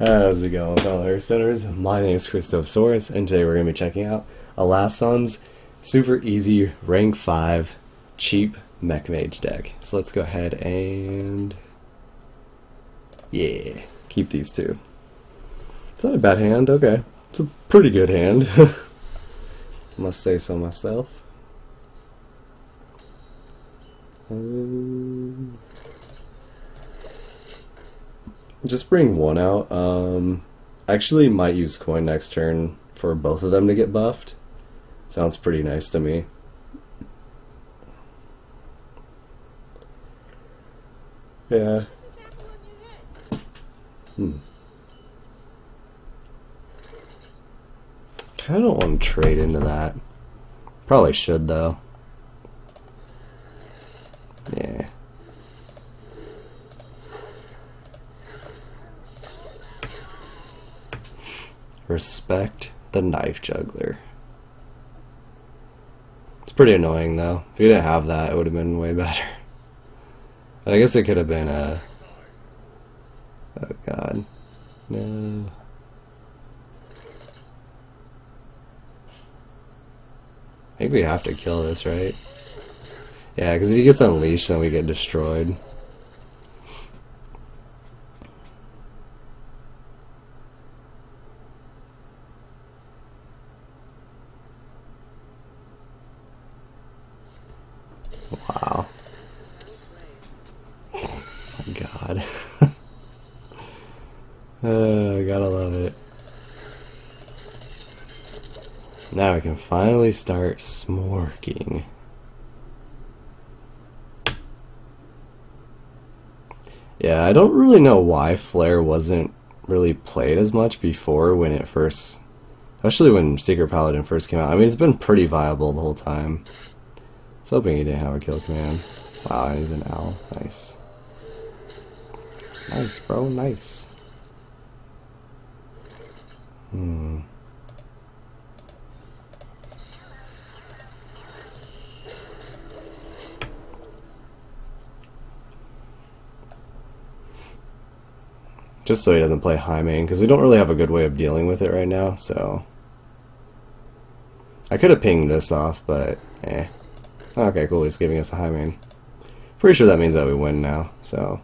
How's it going, fellow Earth Centers? My name is Khristophesaurus, and today we're going to be checking out Alass0n's super easy rank 5 cheap mech mage deck. So let's go ahead and. Yeah, keep these two. It's not a bad hand, okay. It's a pretty good hand. Must say so myself. Um, just bring one out. Um, actually, might use coin next turn for both of them to get buffed. Sounds pretty nice to me. Yeah. Hmm. Of don't want to trade into that. Probably should though. Yeah. Respect the knife juggler. It's pretty annoying though. If you didn't have that, it would have been way better. I guess it could have been a. Oh god. No. I think we have to kill this, right? Yeah, because if he gets unleashed, then we get destroyed. Wow. Oh God. uh, gotta love it. Now we can finally start smorking. Yeah, I don't really know why Flare wasn't really played as much before when it first, especially when Secret Paladin first came out. I mean, it's been pretty viable the whole time. Was hoping he didn't have a kill command. Wow, he's an owl. Nice. Nice, bro. Nice. Hmm. Just so he doesn't play Highmane, because we don't really have a good way of dealing with it right now, so... I could have pinged this off, but eh. Okay, cool, he's giving us a Highmane. Pretty sure that means that we win now, so...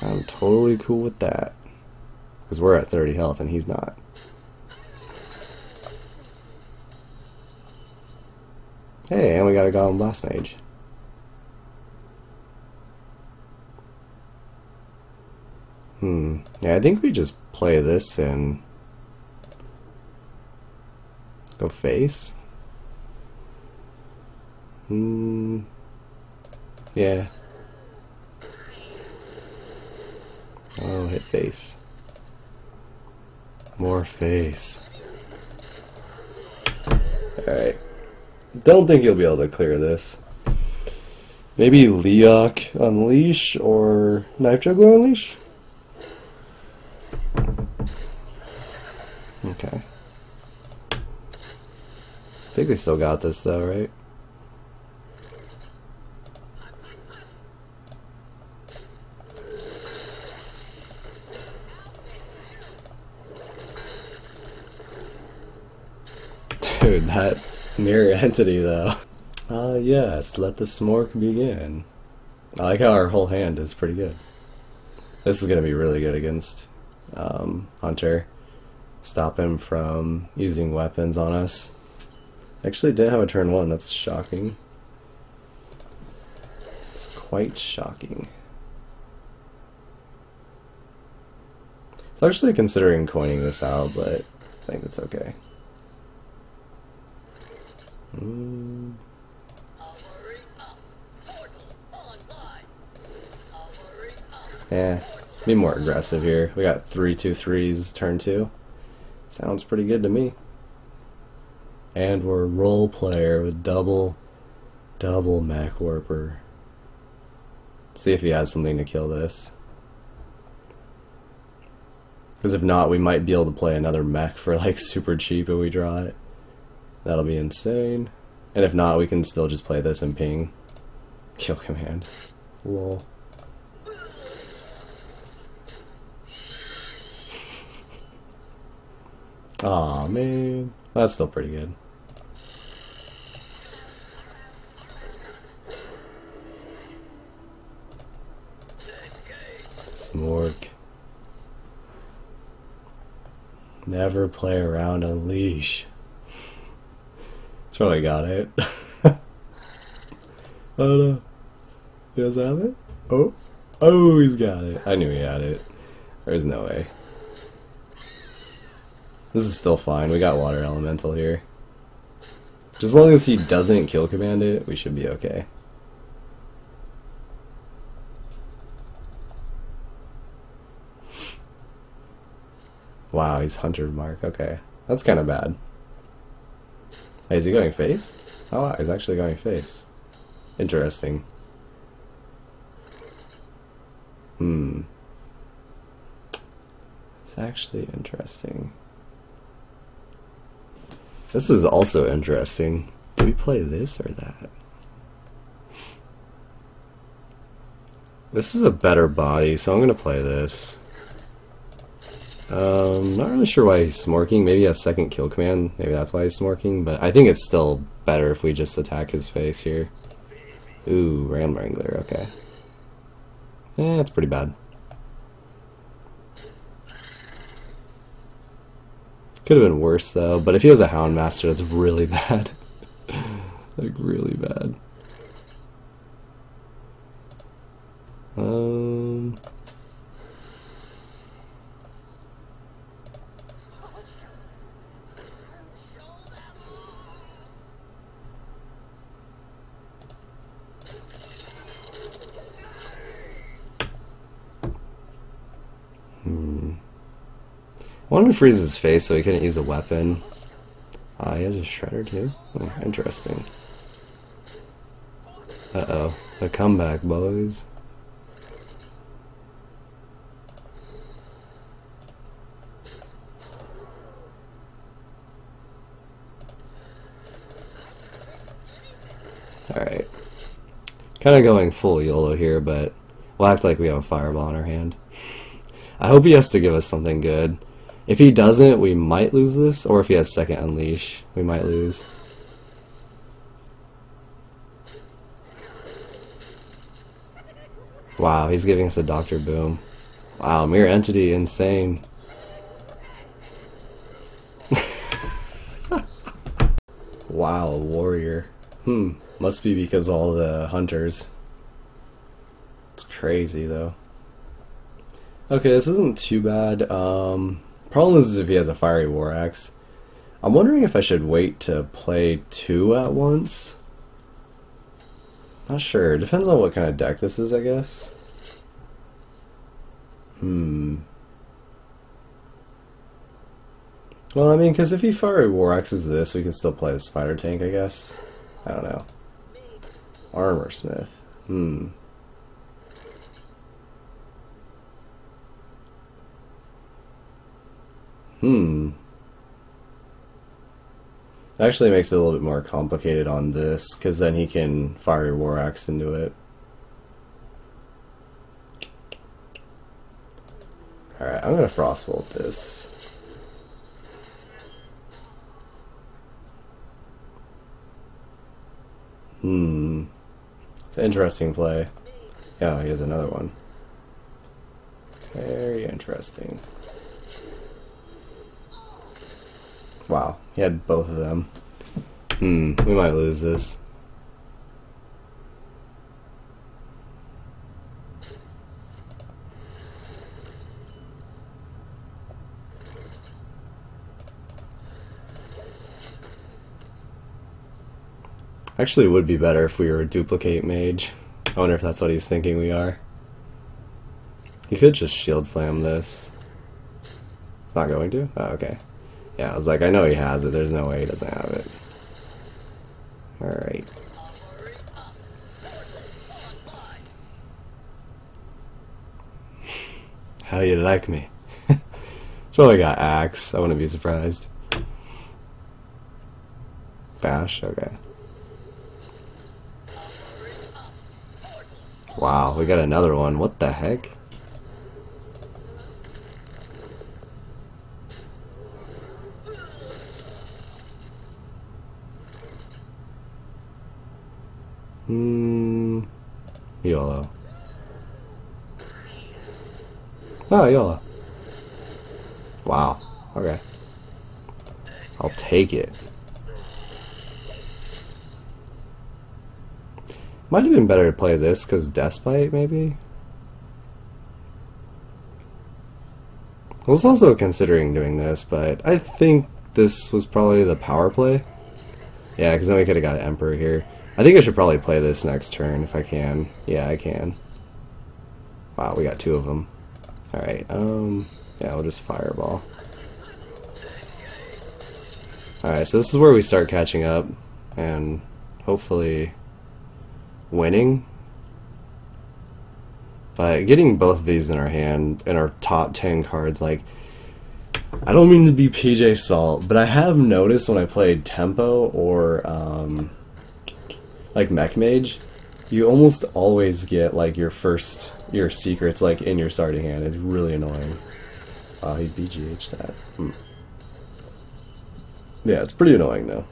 I'm totally cool with that. Because we're at 30 health and he's not. Hey, and we got a Goblin Blast Mage. Hmm. Yeah, I think we just play this and go face. Hmm. Yeah. Oh, hit face. More face. Alright. Don't think you'll be able to clear this. Maybe Leokk Unleash or Knife Juggler Unleash? Okay. I think we still got this though, right? Dude, that mirror entity though. Ah, uh, yes, let the smork begin. I like how our whole hand is pretty good. This is gonna be really good against um, Hunter stop him from using weapons on us. Actually didn't have a turn one, that's shocking. It's quite shocking. It's actually considering coining this out, but I think it's okay. Mm. Yeah, be more aggressive here. We got three two threes turn two. Sounds pretty good to me. And we're role player with double, double Mechwarper. Let's see if he has something to kill this. Because if not, we might be able to play another mech for like super cheap if we draw it. That'll be insane. And if not, we can still just play this and ping. Kill command. Lol. Aw, man. That's still pretty good. Smork. Never play around Unleash. That's probably got it. oh no. He doesn't have it? Oh. Oh, he's got it. I knew he had it. There's no way. This is still fine. We got Water Elemental here. Just as long as he doesn't kill command it, we should be okay. Wow, he's Hunter Mark. Okay. That's kind of bad. Hey, is he going face? Oh, wow, he's actually going face. Interesting. Hmm. It's actually interesting. This is also interesting. Do we play this or that? This is a better body, so I'm gonna play this. Um, not really sure why he's smorking. Maybe a second kill command. Maybe that's why he's smorking. But I think it's still better if we just attack his face here. Ooh, Ram Wrangler. Okay. Eh, that's pretty bad. Could have been worse though, but if he has a Houndmaster, that's really bad. like really bad. Um. Wanted to freeze his face so he couldn't use a weapon. Ah, uh, he has a shredder too? Oh, interesting. Uh-oh. The comeback, boys. Alright. Kind of going full YOLO here, but we'll act like we have a fireball in our hand. I hope he has to give us something good. If he doesn't, we might lose this, or if he has second unleash, we might lose. Wow, he's giving us a Doctor Boom. Wow, Mirror Entity, insane. wow, warrior. Hmm, must be because all the hunters. It's crazy though. Okay, this isn't too bad. Um, problem is if he has a fiery war axe. I'm wondering if I should wait to play two at once. Not sure. Depends on what kind of deck this is, I guess. Hmm. Well, I mean, because if he fiery war axes this, we can still play the spider tank, I guess. I don't know. Armorsmith. Hmm. Hmm. Actually makes it a little bit more complicated on this, because then he can fire War Axe into it. Alright, I'm gonna Frostbolt this. Hmm. It's an interesting play. Yeah, he has another one. Very interesting. Wow, he had both of them. Hmm, we might lose this. Actually, it would be better if we were a duplicate mage. I wonder if that's what he's thinking we are. He could just shield slam this. It's not going to? Oh, okay. Yeah, I was like, I know he has it. There's no way he doesn't have it. Alright. How you like me? it's probably got axe. I wouldn't be surprised. Bash? Okay. Wow, we got another one. What the heck? YOLO. Oh, ah, YOLO. Wow. Okay. I'll take it. Might have been better to play this because Death's Bite, maybe? I was also considering doing this, but I think this was probably the power play. Yeah, because then we could have got an Emperor here. I think I should probably play this next turn if I can. Yeah, I can. Wow, we got two of them. Alright, um, yeah, we'll just Fireball. Alright, so this is where we start catching up, and hopefully winning. But getting both of these in our hand, in our top 10 cards, like, I don't mean to be PJ Salt, but I have noticed when I played Tempo or, um, like Mech Mage, you almost always get, like, your first, your secrets, like, in your starting hand. It's really annoying. Oh, he BGH that. Hmm. Yeah, it's pretty annoying, though.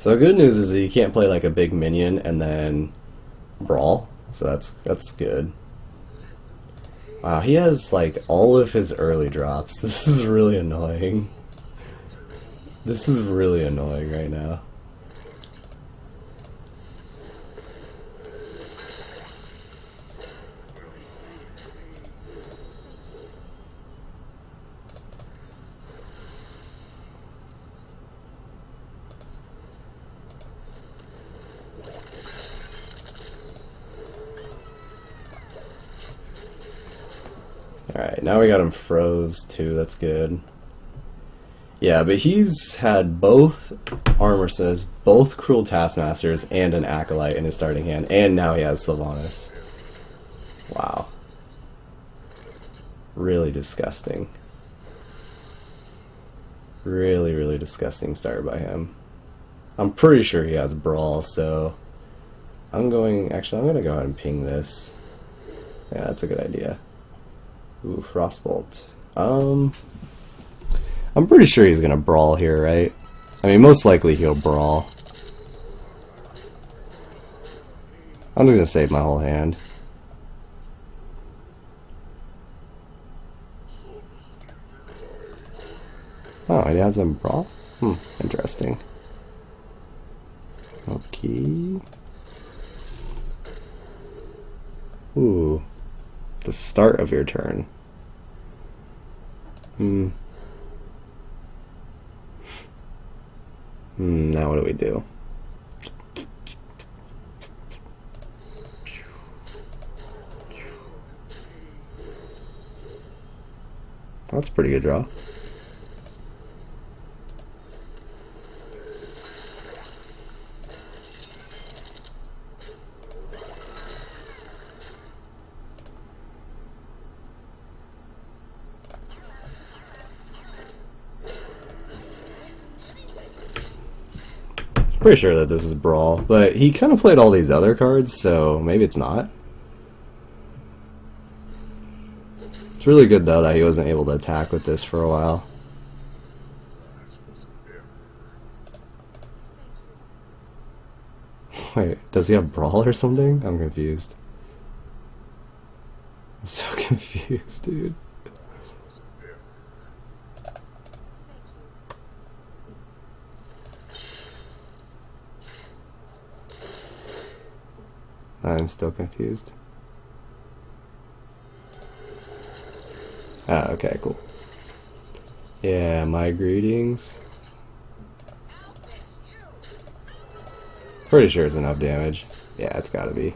So good news is that you can't play like a big minion and then brawl. So that's that's good. Wow, he has like all of his early drops. This is really annoying. This is really annoying right now. Alright, now we got him froze too, that's good. Yeah, but he's had both Armorsmiths, both Cruel Taskmasters, and an Acolyte in his starting hand, and now he has Sylvanas. Wow. Really disgusting. Really, really disgusting start by him. I'm pretty sure he has Brawl, so... I'm going... Actually, I'm to go ahead and ping this. Yeah, that's a good idea. Ooh, Frostbolt. Um, I'm pretty sure he's gonna brawl here, right? I mean, most likely he'll brawl. I'm just gonna save my whole hand. Oh, it has a brawl? Hmm, interesting. Okay. Ooh the start of your turn. Hmm. Hmm, now what do we do? That's pretty good draw. Pretty sure that this is Brawl, but he kind of played all these other cards, so maybe it's not. It's really good, though, that he wasn't able to attack with this for a while. Wait, does he have Brawl or something? I'm confused. I'm so confused, dude. I'm still confused. Ah, okay, cool. Yeah, my greetings. Pretty sure it's enough damage. Yeah, it's gotta be.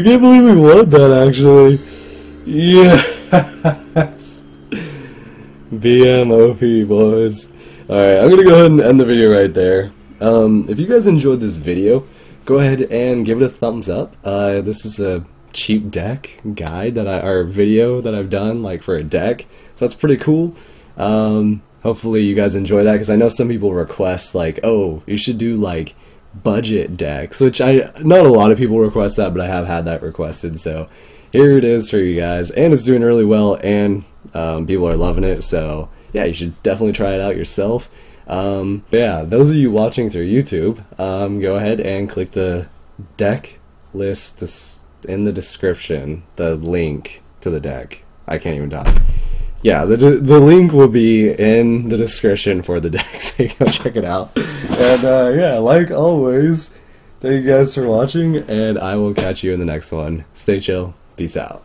I can't believe we won that actually. Yes. BMOP boys. Alright, I'm gonna go ahead and end the video right there. Um, if you guys enjoyed this video, go ahead and give it a thumbs up. Uh, this is a cheap deck guide that I, or video that I've done, like for a deck. So that's pretty cool. Um, hopefully you guys enjoy that because I know some people request like, oh, you should do like budget decks, which I not a lot of people request that, but I have had that requested. So here it is for you guys, and it's doing really well, and um, people are loving it. So yeah, you should definitely try it out yourself. Um, yeah, those of you watching through YouTube, um, go ahead and click the deck list in the description, the link to the deck. I can't even talk. Yeah, the the link will be in the description for the deck, so you go check it out. And uh, yeah, like always, thank you guys for watching, and I will catch you in the next one. Stay chill. Peace out.